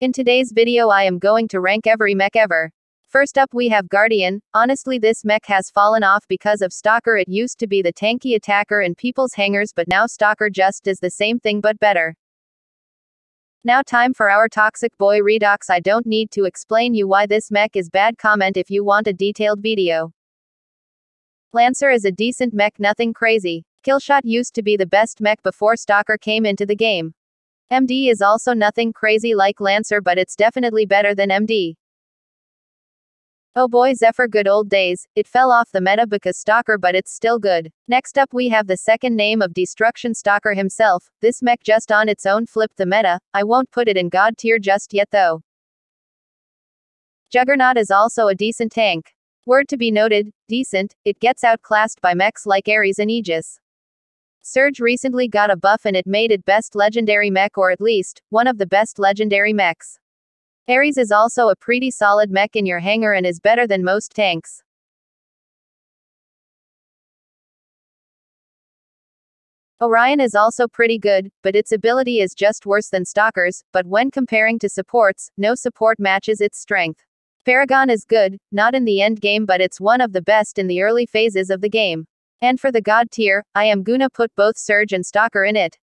In today's video I am going to rank every mech ever. First up we have Guardian, honestly this mech has fallen off because of Stalker it used to be the tanky attacker in people's hangars but now Stalker just is the same thing but better. Now time for our toxic boy Redox I don't need to explain you why this mech is bad comment if you want a detailed video. Lancer is a decent mech nothing crazy. Killshot used to be the best mech before Stalker came into the game. MD is also nothing crazy like Lancer but it's definitely better than MD. Oh boy Zephyr good old days, it fell off the meta because Stalker but it's still good. Next up we have the second name of Destruction Stalker himself, this mech just on its own flipped the meta, I won't put it in god tier just yet though. Juggernaut is also a decent tank. Word to be noted, decent, it gets outclassed by mechs like Ares and Aegis. Surge recently got a buff and it made it best legendary mech or at least, one of the best legendary mechs. Ares is also a pretty solid mech in your hangar and is better than most tanks. Orion is also pretty good, but its ability is just worse than Stalker's, but when comparing to supports, no support matches its strength. Paragon is good, not in the end game but it's one of the best in the early phases of the game. And for the god tier, I am gonna put both Surge and Stalker in it.